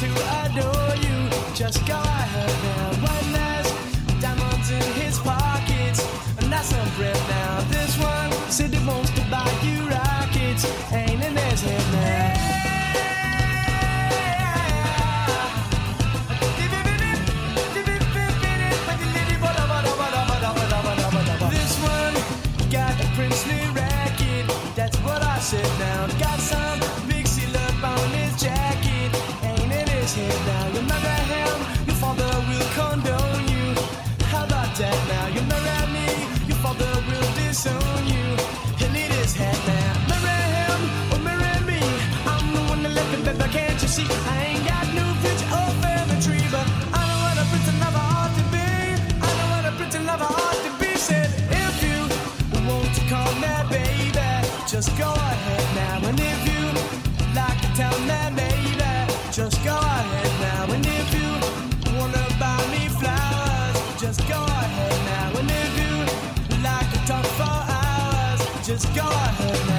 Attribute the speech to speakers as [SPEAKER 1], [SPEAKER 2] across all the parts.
[SPEAKER 1] who adore you. Just go ahead. Baby. Can't you see? I ain't got no tree, but I to be. I to be. Said if you baby, just go ahead now. And if you like to maybe, just go ahead now. And if you wanna buy me flowers, just go ahead now. And if you like to talk for hours, just go ahead now.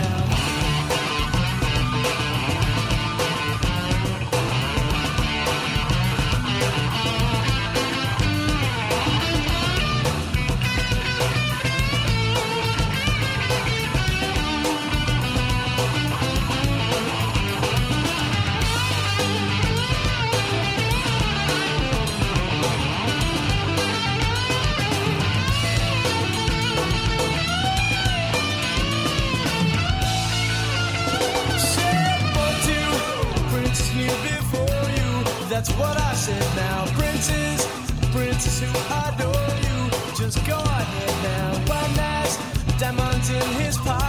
[SPEAKER 1] That's what I said now. Princess, princess who adore you. Just go ahead now. One nice diamonds in his pocket.